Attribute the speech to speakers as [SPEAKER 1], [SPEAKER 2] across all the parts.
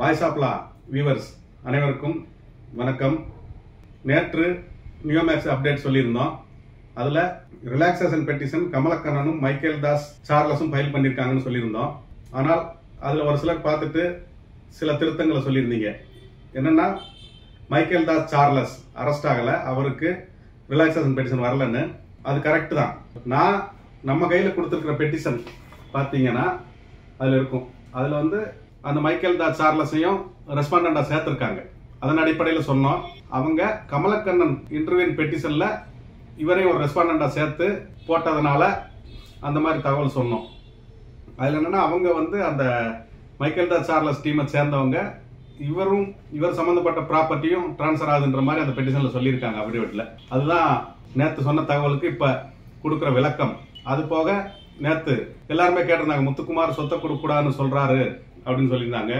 [SPEAKER 1] Voice of law viewers அனைவருக்கும் வணக்கம். நேற்று நியோமேக்ஸ் அப்டேட் சொல்லியிருந்தோம். அதில் ரிலாக்ஸேஷன் பெட்டிஷன் கமலக்கண்ணனும் மைக்கேல் தாஸ் சார்லஸும் ஃபைல் பண்ணியிருக்காங்கன்னு சொல்லியிருந்தோம். ஆனால் அதில் ஒரு சிலர் பார்த்துட்டு சில திருத்தங்களை சொல்லியிருந்தீங்க. என்னென்னா மைக்கேல் தாஸ் சார்லஸ் அரெஸ்ட் ஆகலை. அவருக்கு ரிலாக்ஸேஷன் பெட்டிஷன் வரலன்னு. அது கரெக்டு தான். நான் நம்ம கையில் கொடுத்துருக்கிற பெட்டிஷன் பார்த்தீங்கன்னா அதில் இருக்கும். அதில் வந்து அந்த மைக்கேல் தா சார்லஸையும் ரெஸ்பாண்டண்டாக சேர்த்துருக்காங்க. அதன் அடிப்படையில் சொன்னோம். அவங்க கமலக்கண்ணன் இன்டர்வியூன் பெட்டிஷனில் இவரையும் ஒரு ரெஸ்பாண்டண்டாக சேர்த்து போட்டதுனால அந்த மாதிரி தகவல் சொன்னோம். அதில் என்னன்னா அவங்க வந்து அந்த மைக்கேல் தா சார்லஸ் டீமை சேர்ந்தவங்க. இவரும் இவர் சம்பந்தப்பட்ட ப்ராப்பர்ட்டியும் ட்ரான்ஸ்ஃபர் ஆகுதுன்ற மாதிரி அந்த பெட்டிஷனில் சொல்லியிருக்காங்க அஃபிடேவிட்டில் அதுதான் நேற்று சொன்ன தகவலுக்கு இப்போ கொடுக்குற விளக்கம். அது போக நேற்று எல்லாருமே கேட்டிருந்தாங்க முத்துக்குமார் சொத்தை கொடுக்கூடாதுன்னு சொல்றாரு. அப்படின்னு சொல்லியிருந்தாங்க.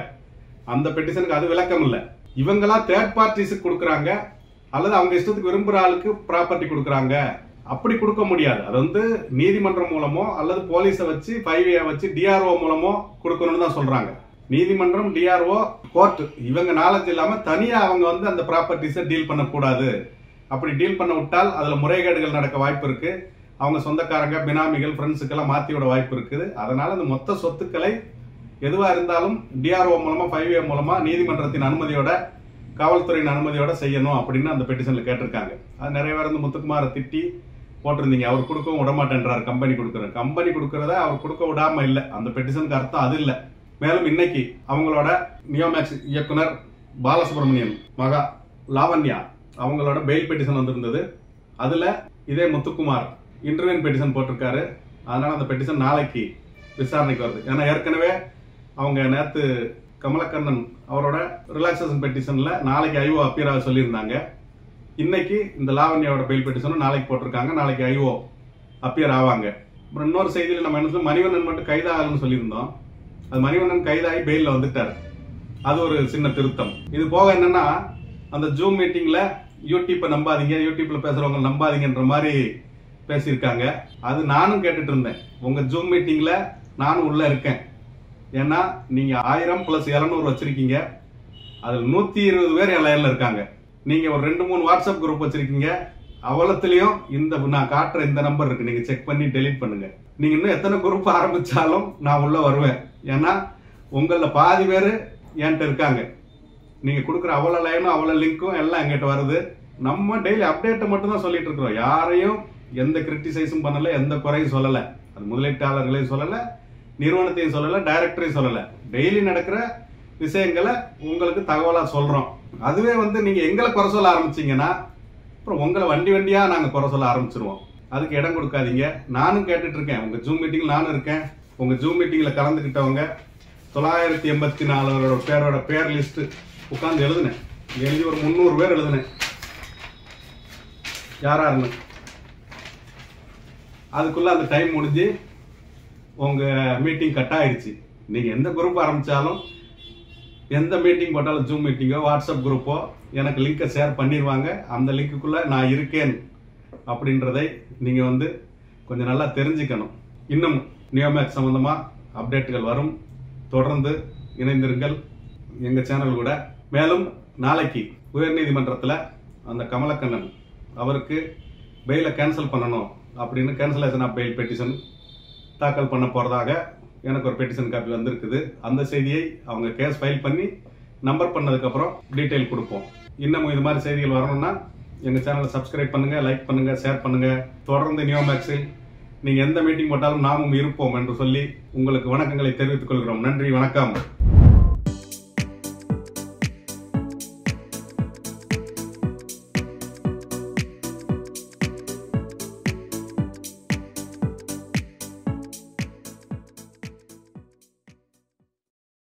[SPEAKER 1] அந்த பெட்டிஷனுக்கு அது விளக்கம் இல்லை. இவங்களா தேர்ட் பார்ட்டிஸுக்கு கொடுக்குறாங்க அல்லது அவங்க இஷ்டத்துக்கு விரும்புகிற ஆளுக்கு ப்ராப்பர்ட்டி கொடுக்குறாங்க. அப்படி கொடுக்க முடியாது. அது வந்து நீதிமன்றம் மூலமோ அல்லது போலீஸை வச்சு ஃபைவ் வச்சு டிஆர்ஓ மூலமோ கொடுக்கணும்னு தான் சொல்கிறாங்க நீதிமன்றம் டிஆர்ஓ கோர்ட் இவங்க நாலேஜ் இல்லாமல் தனியாக அவங்க வந்து அந்த ப்ராப்பர்ட்டிஸை டீல் பண்ணக்கூடாது. அப்படி டீல் பண்ண விட்டால் அதில் முறைகேடுகள் நடக்க வாய்ப்பு இருக்குது அவங்க சொந்தக்காரங்க பினாமிகள் ஃப்ரெண்ட்ஸுக்கெல்லாம் மாற்றி விட வாய்ப்பு இருக்குது. அதனால் அந்த மொத்த சொத்துக்களை எதுவாக இருந்தாலும் டிஆர்ஓ மூலமாக ஃபைவ் ஏ மூலமாக நீதிமன்றத்தின் அனுமதியோட காவல்துறையின் அனுமதியோட செய்யணும் அப்படின்னு அந்த பெட்டிஷனில் கேட்டிருக்காங்க. அது நிறைய பேர் வந்து முத்துக்குமாரை திட்டி போட்டிருந்தீங்க. அவர் கொடுக்கவும் விடமாட்டேன்றார் கம்பெனி கொடுக்குற கம்பெனி கொடுக்கறத அவர் கொடுக்க விடாம இல்லை. அந்த பெட்டிஷனுக்கு அர்த்தம் அது இல்லை. மேலும் இன்னைக்கு அவங்களோட நியோமேக்ஸ் இயக்குனர் பாலசுப்ரமணியன் மகா லாவண்யா அவங்களோட பெயில் பெட்டிஷன் வந்திருந்தது. அதில் இதே முத்துக்குமார் இன்டர்வியூன் பெட்டிஷன் போட்டிருக்காரு. அதனால அந்த பெட்டிஷன் நாளைக்கு விசாரணைக்கு வருது. ஏன்னா ஏற்கனவே அவங்க நேத்து கமலக்கண்ணன் அவரோட ரிலாக்ஸேஷன் பெட்டிஷன்ல நாளைக்கு ஐஓ அப்பியர் ஆக சொல்லியிருந்தாங்க. இன்னைக்கு இந்த லாவண்யாவோட பெயில் பெட்டிஷனும் நாளைக்கு போட்டிருக்காங்க. நாளைக்கு ஐஓ அப்பியர் ஆவாங்க. அப்புறம் இன்னொரு செய்தியில் நம்ம என்ன சொல்லி மணிவண்ணன் மட்டும் கைதாகலன்னு சொல்லியிருந்தோம். அது மணிவண்ணன் கைதாகி பெயிலில் வந்துட்டார். அது ஒரு சின்ன திருத்தம். இது போக என்னன்னா அந்த ஜூம் மீட்டிங்கில் யூடியூப்பை நம்பாதீங்க யூடியூப்பில் பேசுகிறவங்க நம்பாதீங்கன்ற மாதிரி பேசியிருக்காங்க. அது நானும் கேட்டுட்டு இருந்தேன். உங்கள் ஜூம் மீட்டிங்கில் நானும் உள்ளே இருக்கேன். ஏன்னா நீங்கள் ஆயிரம் ப்ளஸ் இரநூறு வச்சுருக்கீங்க. அதில் நூற்றி இருபது பேர் என் லைனில் இருக்காங்க. நீங்கள் ஒரு ரெண்டு மூணு வாட்ஸ்அப் குரூப் வச்சுருக்கீங்க. அவ்வளோத்துலேயும் இந்த நான் காட்டுற இந்த நம்பர் இருக்குது நீங்கள் செக் பண்ணி டெலீட் பண்ணுங்கள் நீங்கள் இன்னும் எத்தனை குரூப் ஆரம்பித்தாலும் நான் உள்ளே வருவேன். ஏன்னா உங்களில் பாதி பேர் என்கிட்ட இருக்காங்க. நீங்கள் கொடுக்குற அவ்வளோ லைனும் அவ்வளோ லிங்க்கும் எல்லாம் எங்கிட்ட வருது. நம்ம டெய்லி அப்டேட்டை மட்டும் தான் சொல்லிட்டு இருக்கிறோம். யாரையும் எந்த கிரிட்டிசைஸும் பண்ணலை எந்த குறையும் சொல்லலை. அது முதலீட்டாளர்களையும் சொல்லலை நிறுவனத்தையும் சொல்லலை டைரக்டரையும் சொல்லலை. டெய்லி நடக்கிற விஷயங்களை உங்களுக்கு தகவலாக சொல்கிறோம் அதுவே வந்து நீங்கள் எங்களை குறை சொல்ல ஆரம்பிச்சீங்கன்னா அப்புறம் உங்களை வண்டி வண்டியாக நாங்கள் குறை சொல்ல ஆரம்பிச்சிருவோம். அதுக்கு இடம் கொடுக்காதீங்க. நானும் கேட்டுட்ருக்கேன் இருக்கேன். ஜூம் மீட்டிங் நானும் இருக்கேன். உங்கள் ஜூம் மீட்டிங்கில் கலந்துக்கிட்டவங்க தொள்ளாயிரத்தி எண்பத்தி நாலு பேரோட பேர் லிஸ்ட்டு உட்காந்து எழுதுனேன். எழுதி ஒரு முந்நூறு பேர் எழுதுனேன். யாராருன்னு அதுக்குள்ளே அந்த டைம் முடிஞ்சு உங்கள் மீட்டிங் கட் ஆயிடுச்சு. நீங்கள் எந்த குரூப் ஆரம்பித்தாலும் எந்த மீட்டிங் போட்டாலும் ஜூம் மீட்டிங்கோ வாட்ஸ்அப் குரூப்போ எனக்கு லிங்கை ஷேர் பண்ணிடுவாங்க அந்த லிங்க்குள்ளே நான் இருக்கேன் அப்படின்றதை நீங்கள் வந்து கொஞ்சம் நல்லா தெரிஞ்சுக்கணும். இன்னும் நியோமேக் சம்மந்தமாக அப்டேட்டுகள் வரும். தொடர்ந்து இணைந்திருங்கள். எங்கள் சேனல் கூட. மேலும் நாளைக்கு உயர்நீதிமன்றத்தில் அந்த கமலக்கண்ணன் அவருக்கு பெயிலை கேன்சல் பண்ணணும் அப்படின்னு கேன்சலேஷன் ஆஃப் பெயில் பெட்டிஷன் தாக்கல் பண்ண போகிறதாக எனக்கு ஒரு பெட்டிஷன் காப்பி வந்திருக்குது. அந்த செய்தியை அவங்க கேஸ் ஃபைல் பண்ணி நம்பர் பண்ணதுக்கப்புறம் டீட்டெயில் கொடுப்போம். இன்னமும் இது மாதிரி செய்திகள் வரணும்னா எங்கள் சேனலை சப்ஸ்கிரைப் பண்ணுங்கள் லைக் பண்ணுங்கள் ஷேர் பண்ணுங்கள் தொடர்ந்து நியோமேக்ஸில் நீங்கள் எந்த மீட்டிங் போட்டாலும் நாமும் இருப்போம் என்று சொல்லி உங்களுக்கு வணக்கங்களை தெரிவித்துக் கொள்கிறோம். நன்றி வணக்கம்.